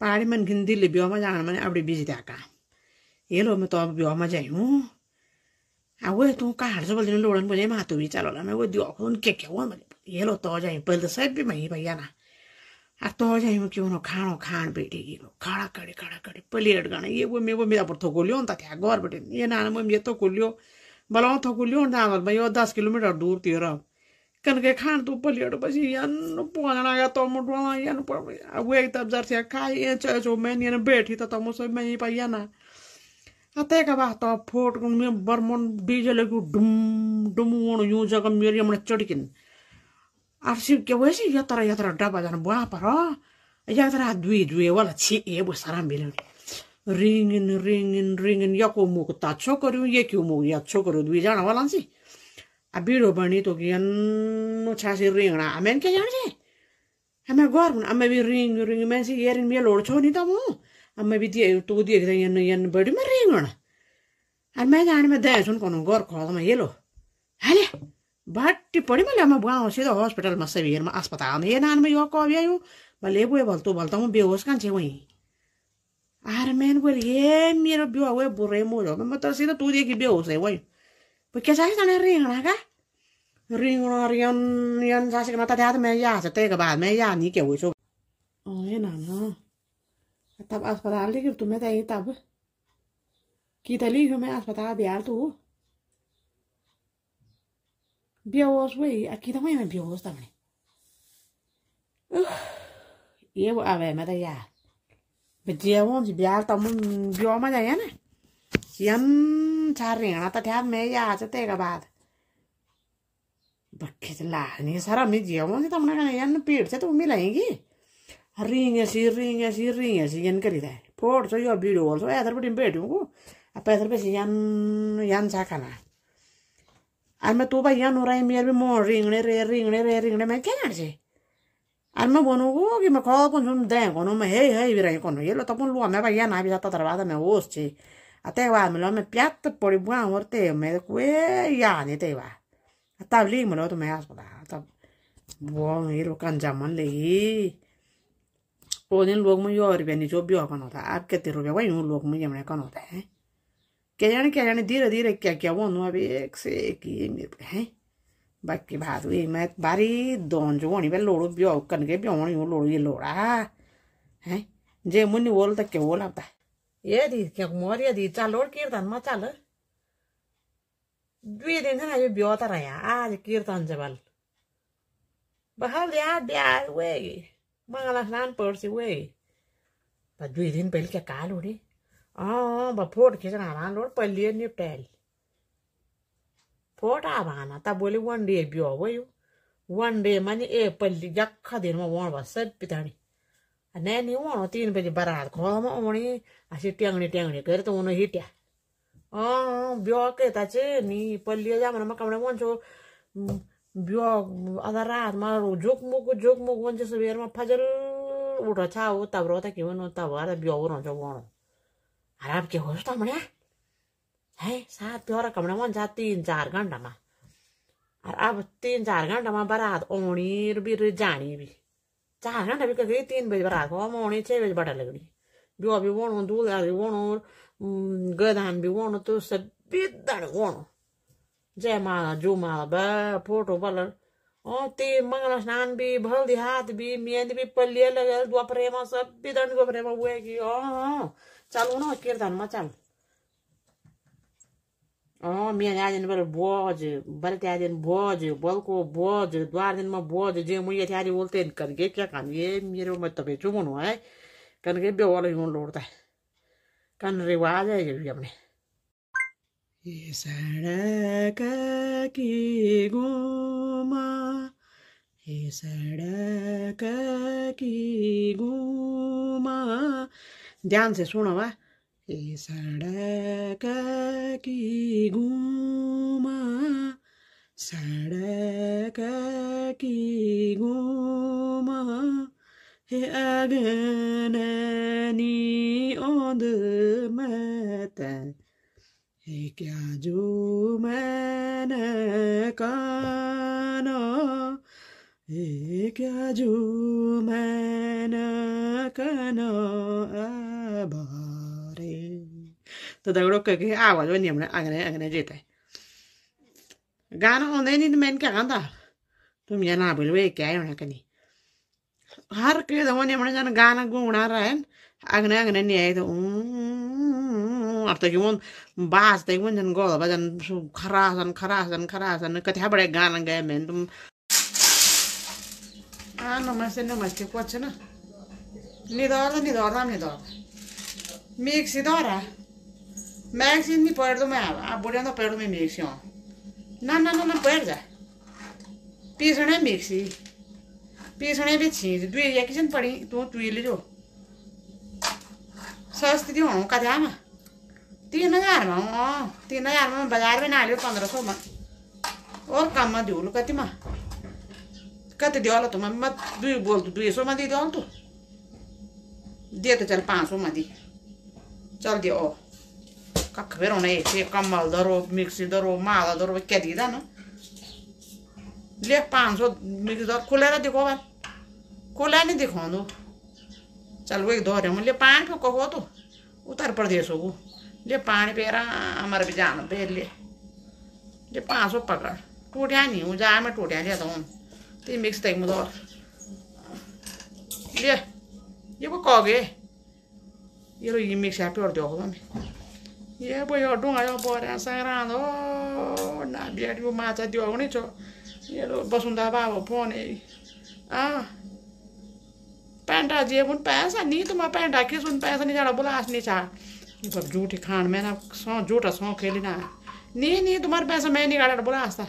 पहाडी मन घिन दिल्ली बिहामा जान भने अब बिज़ी त्यहाँ काम हेलो मैं तो अब बिहामा जाइ हूँ। आ वे तू कहाँ से बोलते लोड़न बोले, मा, तू भी चलो ना, मैं वो दियो, कौन के ये लो तो जाए पहले तो मैं भैया ना। आ तो जाए मैं क्यों ना खानो, खान बेटे की लो खाड़ा करे खाड़ा करे प्लेट गाना ये वो, मैं वो मेरा पर थोको लियो ना था घर बेटे ये ना मैं ये तो को लियो, बला थोको लियो ना मैं यो दस किलोमीटर दूर तेरा कनके खान तू प्लेट बस यान पोना या तो मुडवा यान पर वो एक तब जर से खाए ये चो मैं ये बैठी तो तमो सब मैं भैया ना त्यही भए त फोट बर्मन डिजेल डुम डुम यूँ जगह मेरो यमना चढिकिन। आर्सी के वैसे यत्र यत्र डब्बा जान, बुआ पर यत्र दुई दुई, वाला छि, ए बसारा मेरो रिङिन रिङिन रिङिन यको मुख त छोकरो ये क्यों मुख या छोकरो A biro bani to gyan guiando chasi ring na amen ke yarse. Ama na ama bi ring ring men si yerin mi lor choni ta mu. Ama bi di to di ek yan yan badi ma ring na. Al me jan me da sun kono gor kho ma yelo. Hale. बाटी पढी मैले आमा गाउँ सिधै हस्पिटलमा सेभियरमा अस्पतालमा ए नानमा यो कब आयो भले बोए भल्तो भल्तो म बेहोस कान्छे उहीँ आर मेन बोले ए मेरो बिउ वे बुढै मोल हो म त सिधै तँदेखि बेहोस है वै वही पर क्या चाहिए थाने रिंगना का रिंगना रियन रियन सासी के माता ध्यान में या से ते के बाद में या नहीं क्या हुई सो ये ना ना तब अस्पताल लेकर तुम्हें तो तब की तली हूँ मैं अस्पताल बिहार तू बेहोश वही की तो मैं बेहोश था मैंने ये वो आवे मैं तो यार बच्चे वो जी बिहार तो मैं बिहार में जाए ना यन चार रिंगना तो ध्यान में या चते का बाद बक्के चला नहीं सारा मैं जिया वो जी तो मैंने यन पेड़ से तो मिलाएँगी ringesi ringesi ringesi yan kari dai por so yo bido so ya tarbi bedu ko apa tarbi si yan yan sakana alma tu ba yan orai mer bi mo ring ne re ring ne re ring ne me kenar si alma bono ko ki me ko kon sun den kono me hey hey vira kono yelo tapon luo me ba yan abi ta tarvada me os chi ate wa me lo me piat por i buon orte me que ya ni te va. Ata li me lo to me aspa ta buon yelo kan jaman le ओदिन लोग में यो रुपया नीचो ब्याह कन होता आप कितने रुपया वही हूँ लोग में यमने कन होता है क्या जाने क्या जाने धीरे धीरे क्या क्या वो नु अभी एक से एक ही मेरे है बाकी बात हुई मैं बारी दोन जो वणी पे लोड़ो ब्याह कन के ब्याह वणी लोड़ो ये लोड़ा है जे मुन्नी बोल तक क्या बोला होता ये दी चाल कीर्तन में चाल दु दिन थे अभी ब्योता आज कीर्तन से बल बखर दिया ब्याज वे मंगला स्नान पड़ी वे दु दिन पहले क्या काल उड़े अः फोट खींच हरान लोड़ पलिए निपटाइल फोट आना तब बोले वन डे ब्यो वो वन डे मानी ए पल्ली जख दिन में वहाँ बस पिता jakka din ma won ba sat pitani ane ni won tin pe barat ko ma oni asi tiang ni tiang ni ker to no hitya ah bio ke ta che ni palli ja ma ma kamne won cho बियो आधा रात मा joke मुक joke मुक one जैसे बेर मा फजल उठा छा हो तब रोता कि वन तब आधा बियो जो तो है सात कमना वन जा तीन चार घंटा मा अब तीन चार घंटा मा बारात ओणी भी जानी भी चार घंटा भी कभी तीन बजे बारात को। ओणी छह बजे बड़ा लगड़ी बियो भी वोनो दूध भी वोनो गदान भी वोनो तो सब बिदन वोनो जयमाला जुमाला बा, फ़ोटो बलर ओ ती मंगल स्नान भी भल दी हाथ भी मेहंदी भी पल्लिया लगे द्वापरे में सब दंड गोपरे में हुए की चलो ना कीर्तन में चल। मेहंदी आज बल बोझ बल त्या दिन बोझ बल को बोझ, द्वार दिन में बोझ, जे मुझे त्यारी बोलते करके क्या काम ये मेरे मत तबे चुमनो है करके बेवाला यूँ लौटता है। कन रिवाज है ये भी अपने। ये सड़क की गुमा, ये सड़क की गुमा। ध्यान से सुनो वा सड़क की घूमा सड़क की घूमा हे अगन ओंद मत हे। क्या जो मैन कान, हे क्या जो मैन काना आबा તો દગડો કે કે આવાજ હોય ને હમણાં આગળ આગળ જતા ગાના હોંદે નહીં મેન ક્યાં ગાંધા તો મેં ના બોલ્યું એ ક્યાં આવ્યો કે નહીં har que da wani mana jana gana guna ran agne agne ni ay to arta ki won bas te won jan gola bajan su kharasan kharasan kharasan ka ta bade gana ga men tum ah no mas no mas que coche na ni dora Maxi ni puerdo me va, aburriendo pero mi misión. No, no, no, no puerda. Piso na mixi. Piso na bichi, dui ya kisan pari, tu tu ile jo. सस्ती थियो हौ कथामा तिन हजारमा अँ तिन हजारमा बजार पनि हाल्यो पन्ध्र सौमा और काममा दिउलो कतिमा कति दियो होला तुमा दुई बोल दुई सौमा दिदियो होला तु दिए त चल पाँच सौमा दि चल दियो ओ होना एक से कम्बल दरो मिक्सी दरो माला दरो क्या दी था ना ले पाँच सौ मिक्स दर खुलेर दिखो बात खुला नहीं दिखाऊँ चल वो एक दो रहे ले पानी पे कहो तो उत्तर प्रदेश हो ले पानी पेरा हमारे भी जाना पे ले ले पाँच सौ पकड़ टूटिया नहीं हूँ जा मैं टूटिया लिया हूँ तो मिक्स तक मुझे ले ये वो कह गए ये लो ये मिक्स यहाँ पे और दो मैं सारा दो ना बियाटी वो माचा दियो नहीं चो ये लो बसुंदा बाबा है ah. पैंटा जे मुन पैसा नहीं तो मैं पैंटा की सुन पैसा नहीं बोला आज नहीं चाह सब झूठी खान में ना सौ झूठा सौ खेली ना नहीं नहीं तुम्हारे पैसा मैं नहीं गाड़ा बोला आस्ता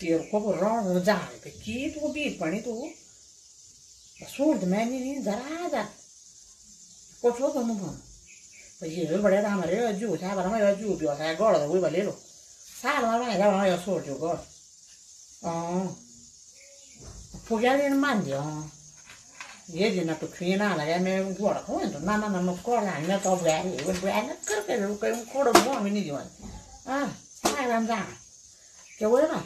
तेरे को वो रौन जा पे की तू बीत पड़ी तू सूट मैं नहीं जरा जा 我说怎么碰？我一人不来他们来儿，就他把他们要就表三告了，他尾巴来了。啥子他玩意？天晚上要收就告。哦、嗯，普遍人慢点，也得那都困那了，也没人过了，可能都那那那么过了，你早不挨的，我不挨那个个人跟过了不忘没你的嘛。啊，啥也咱干，给我了。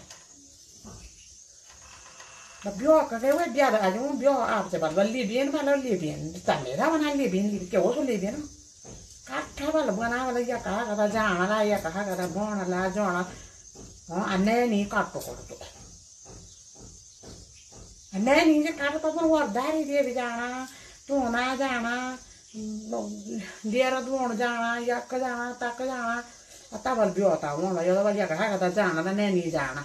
Bjorka se voi biada ali un bio apse bal bal libien bal libien tame ra wana libien li ke osu libien katta bal bana bal ya ka ka ja ala ya ka ka da bon la jo ala ho anne ni katto ko to anne ni je ka to por war dari de bi jana tu na jana देर दूण जाना यक जाना तक जाना तब बिहोता हूँ यदा यक है जाना नैनी जाना